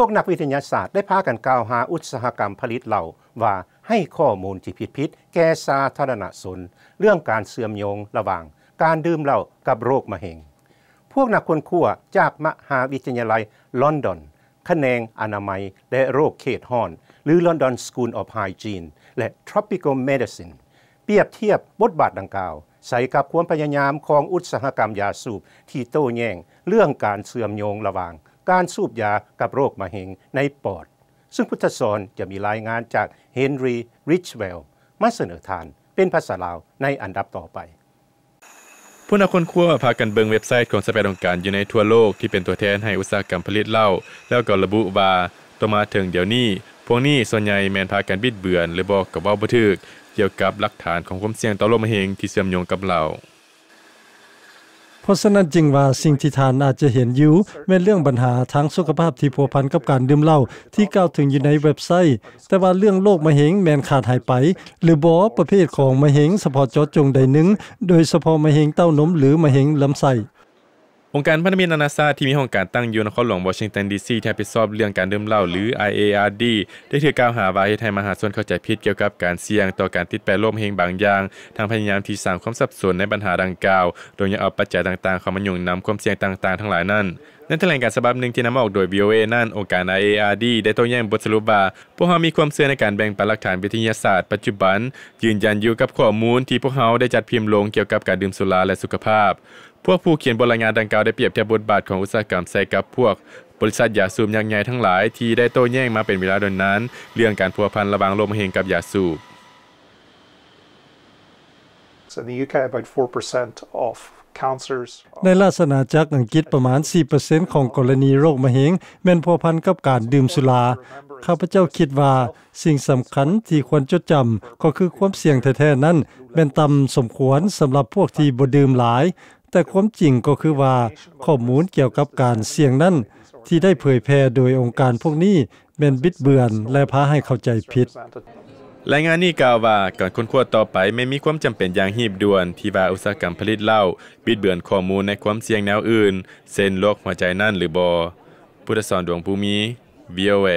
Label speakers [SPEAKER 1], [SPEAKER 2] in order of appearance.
[SPEAKER 1] พวกนักวิทยาศาสตร์ได้พากันกล่าวหาอุตสาหกรรมผลิตเหล่าว่าให้ข้อมูลที่ผิดพิษแก่สาธารณชนเรื่องการเสื่อมโยงระหว่าง การดื่มเหล้ากับโรคมะเร็ง พวกนักคนคั่วจากมหาวิทยาลัยลอนดอนแขนงอนามัยและโรคเขตห้อน หรือ London School of Hygiene และ Tropical Medicine เปรียบเทียบบทบาทดังกล่าว ใส่กับความพยายามของอุตสาหกรรมยาสูบที่โต้แย้งเรื่องการเสื่อมโยงระหว่าง การสูบยากับโรคมะเร็งในปอด ซึ่งพุทธศรจะมีรายงานจากเฮนรีริชเวลมาเสนอทานเป็นภาษาลาวในอันดับต่อไป
[SPEAKER 2] ผู้นักคนคั่วพากันเบิงเว็บไซต์ของสเปนองการอยู่ในทั่วโลกที่เป็นตัวแทนให้อุตสาหกรรมผลิตเหล้าแล้วก็ระบุว่าต่อมาถึงเดี๋ยวนี้ พวกนี้ส่วนใหญ่แมนพากันบิดเบือน หรือบอกกับว้าบ่ถูกเกี่ยวกับหลักฐานของความเสี่ยงต่อโรคมะเร็งที่เสื่อมโยงกับเหล้า
[SPEAKER 3] เพราะฉะนั้นจึงว่าสิ่งที่ทานอาจจะเห็นอยู่แม่นเรื่องปัญหาทางสุขภาพที่ผัวพันกับการดื่มเหล้าที่กล่าวถึงอยู่ในเว็บไซต์ แต่ว่าเรื่องโรคมะเห็งแม่นขาดหายไป หรือบ่ประเภทของมะเห็งเฉพาะเจาะจงใดหนึ่งโดยเฉพาะมะเห็งเต้านมหรือมะเห็งลำไส้
[SPEAKER 2] องค์การพันธมิตรนานาชาติที่มีห้องการตั้งอยู่นครหลวงวอชิงตันดีซีที่รับผิดชอบเรื่องการดื่มเหล้าหรือ IARD ได้ถือกล่าวหาว่าเฮ็ดให้มหาชนเข้าใจผิดเกี่ยวกับการเสี่ยงต่อการติดแปรโรคเร็งบางอย่างทางพยายามที่สร้างความสับสนในปัญหาดังกล่าว โดยยังเอาปัจจัยต่างๆ เข้ามายุ่งนำความเสี่ยงต่าง ๆ ทั้งหลายนั้นในแถลงการฉบับหนึ่งที่นำออกโดย VOA นั่น องค์การ IARD ได้โต้แย้งบทสรุปว่าพวกเฮามีความเชื่อในการแบ่งปันหลักฐานวิทยาศาสตร์ปัจจุบัน ยืนยันอยู่กับข้อมูลที่พวกเฮาได้จัดพิมพ์ลงเกี่ยวกับการดื่มสุราและสุขภาพ พวกผู้เขียนบทรายงานดังกล่าวได้เปรียบเทียบบทบาทของอุตสาหกรรมใส่กับพวกบริษัทยาสูบยักษ์ใหญ่ทั้งหลายที่ได้โต้แย้งมาเป็นเวลาดนนั้น เรื่องการพัวพันระหว่างโรคมะเร็งกับยาสูบ
[SPEAKER 4] In the UK about 4% of cancers
[SPEAKER 3] ในราษณาจักรอังกฤษประมาณ 4%ของกรณีโรคมะเร็งแม่นพัวพันกับการดื่มสุรา ข้าพเจ้าคิดว่าสิ่งสำคัญที่ควรจดจำก็คือความเสี่ยงแท้ๆนั้นแม่นต่ำสมควรสำหรับพวกที่บ่ดื่มหลาย แต่ความจริงก็คือว่าข้อมูลเกี่ยวกับการเสี่ยงนั้น ที่ได้เผยแพร่โดยองค์การพวกนี้แม่นบิดเบือนและพาให้เข้าใจผิด
[SPEAKER 2] รายงานนี้กล่าวว่าการค้นคว้าต่อไปไม่มีความจำเป็นอย่างหีบด่วนที่ว่าอุตสาหกรรมผลิตเหล้าบิดเบือนข้อมูลในความเสี่ยงแนวอื่นเช่นโรคหัวใจนั่นหรือบอพุทธสอนดวงภูมิ VOA